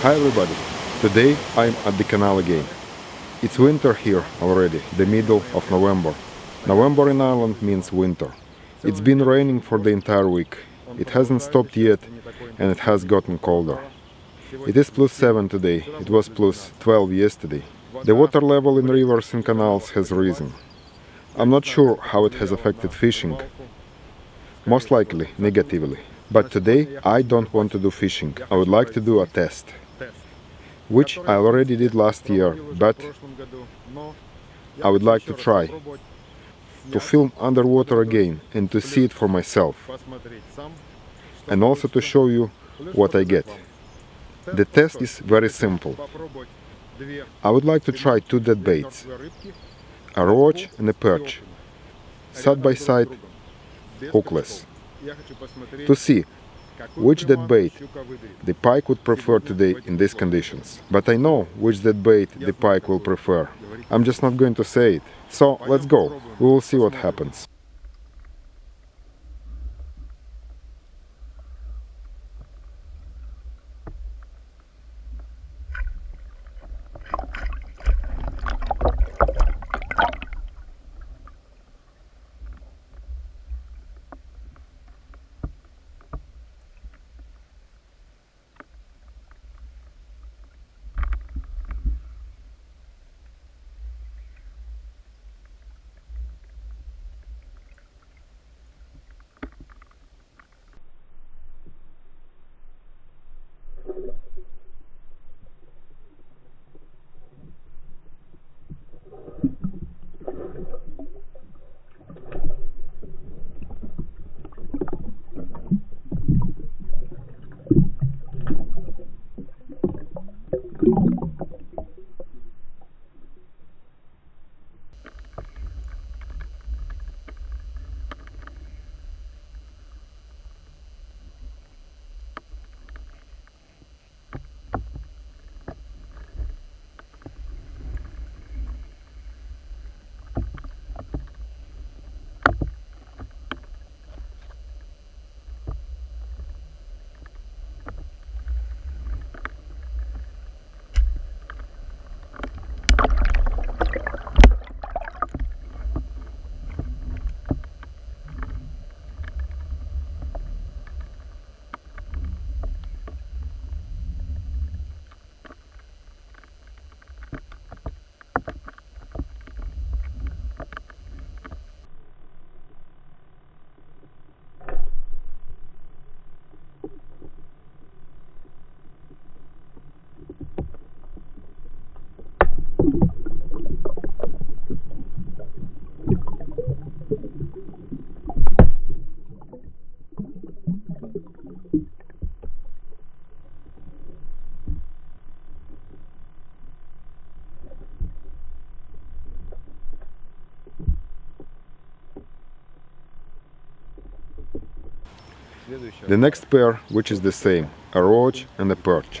Hi everybody! Today I'm at the canal again. It's winter here already, the middle of November. November in Ireland means winter. It's been raining for the entire week. It hasn't stopped yet and it has gotten colder. It is plus 7 today, it was plus 12 yesterday. The water level in rivers and canals has risen. I'm not sure how it has affected fishing. Most likely negatively. But today I don't want to do fishing. I would like to do a test which I already did last year, but I would like to try to film underwater again and to see it for myself and also to show you what I get. The test is very simple. I would like to try two dead baits, a roach and a perch, side by side, hookless, to see which dead bait the pike would prefer today in these conditions. But I know which dead bait the pike will prefer. I'm just not going to say it. So let's go. We will see what happens. The next pair, which is the same, a roach and a perch.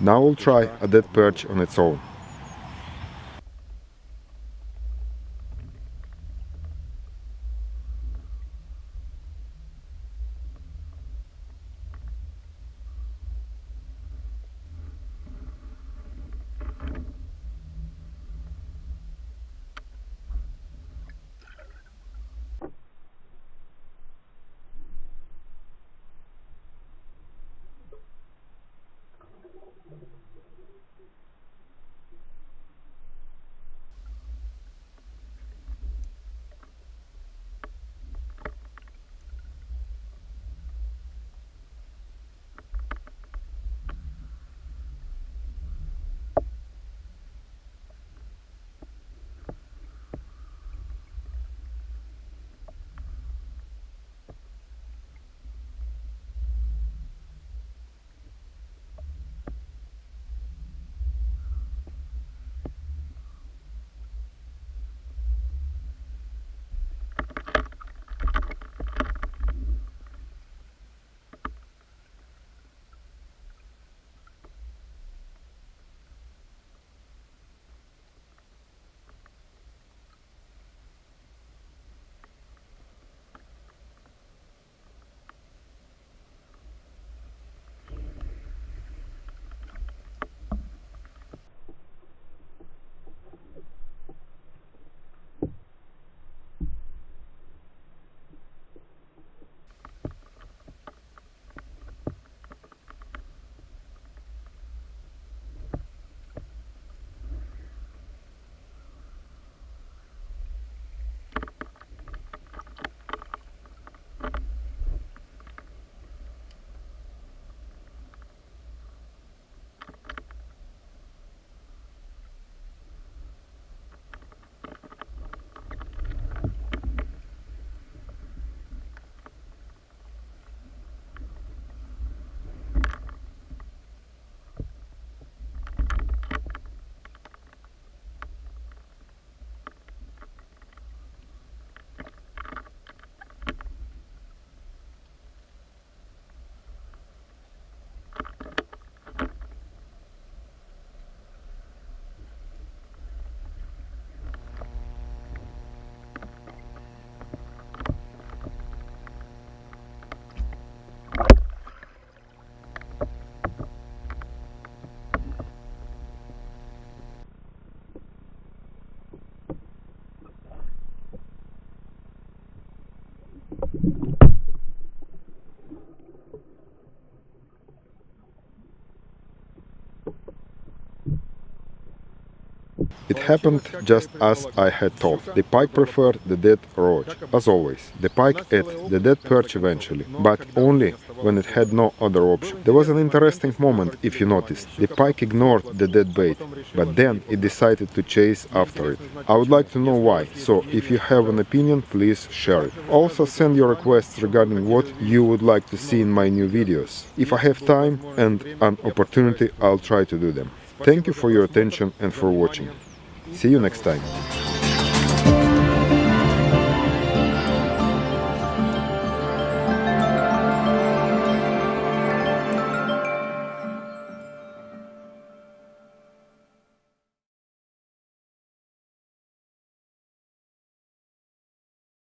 Now we'll try a dead perch on its own. It happened just as I had thought. The pike preferred the dead roach, as always. The pike ate the dead perch eventually, but only when it had no other option. There was an interesting moment, if you noticed. The pike ignored the dead bait, but then it decided to chase after it. I would like to know why, so if you have an opinion, please share it. Also send your requests regarding what you would like to see in my new videos. If I have time and an opportunity, I'll try to do them. Thank you for your attention and for watching. See you next time.